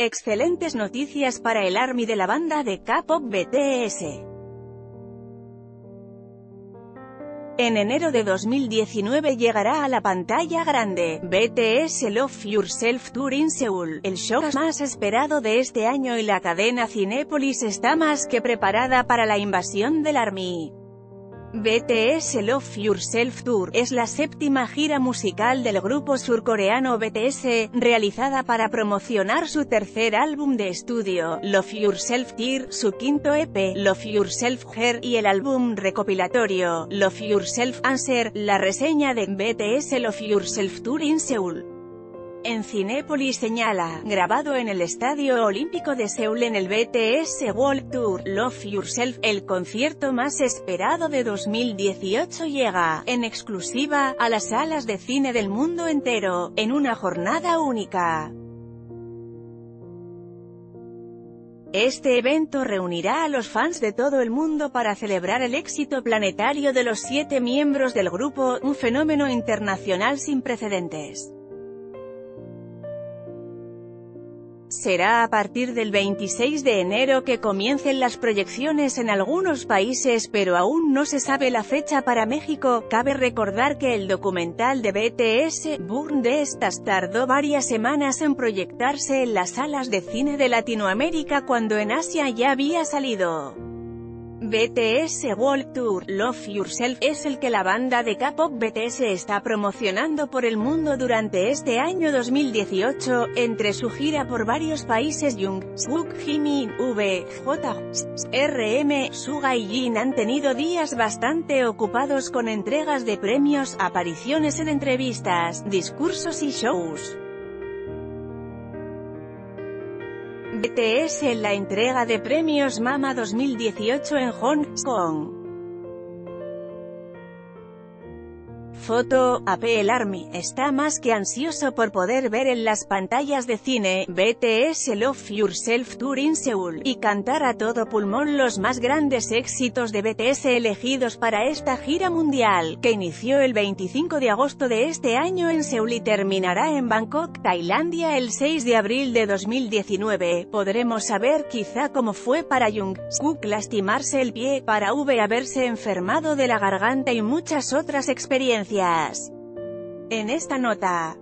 Excelentes noticias para el ARMY de la banda de K-pop BTS. En enero de 2019 llegará a la pantalla grande, BTS Love Yourself Tour in Seoul, el show más esperado de este año y la cadena Cinépolis está más que preparada para la invasión del ARMY. BTS Love Yourself Tour es la séptima gira musical del grupo surcoreano BTS, realizada para promocionar su tercer álbum de estudio, Love Yourself Tear, su quinto EP, Love Yourself Hair, y el álbum recopilatorio, Love Yourself Answer, la reseña de BTS Love Yourself Tour in Seoul. En Cinépolis señala, grabado en el Estadio Olímpico de Seúl en el BTS World Tour, Love Yourself, el concierto más esperado de 2018 llega, en exclusiva, a las salas de cine del mundo entero, en una jornada única. Este evento reunirá a los fans de todo el mundo para celebrar el éxito planetario de los siete miembros del grupo, un fenómeno internacional sin precedentes. Será a partir del 26 de enero que comiencen las proyecciones en algunos países pero aún no se sabe la fecha para México. Cabe recordar que el documental de BTS, Burn the Stars tardó varias semanas en proyectarse en las salas de cine de Latinoamérica cuando en Asia ya había salido. BTS World Tour, Love Yourself, es el que la banda de K-pop BTS está promocionando por el mundo durante este año 2018, entre su gira por varios países Jung, Suk, Jimin, V, J, RM, Suga y Jin han tenido días bastante ocupados con entregas de premios, apariciones en entrevistas, discursos y shows. BTS en la entrega de premios Mama 2018 en Hong Kong. Foto, AP Army, está más que ansioso por poder ver en las pantallas de cine, BTS Love Yourself Tour in Seoul, y cantar a todo pulmón los más grandes éxitos de BTS elegidos para esta gira mundial, que inició el 25 de agosto de este año en Seúl y terminará en Bangkok, Tailandia el 6 de abril de 2019. Podremos saber quizá cómo fue para Jungkook lastimarse el pie, para V haberse enfermado de la garganta y muchas otras experiencias. En esta nota,